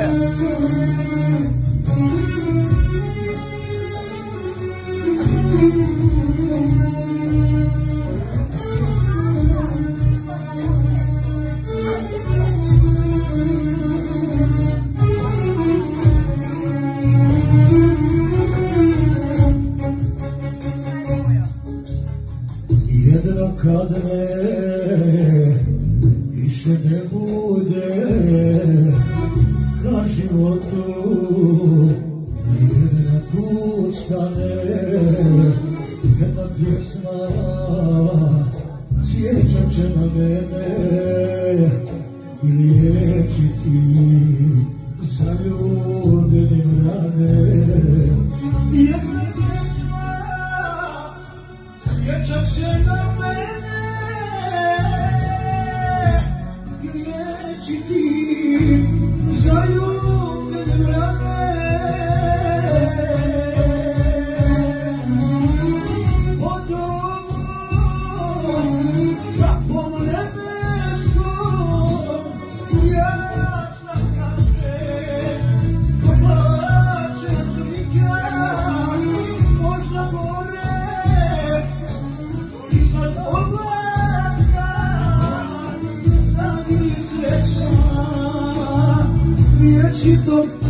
Kaya. kadre işte de bu de Jedna tu stane jedna pjesma sjećam će na mene i liječiti zaljubljenim rane Jedna pjesma Sjećam se na mene i zaljubljene sreća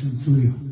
是自由。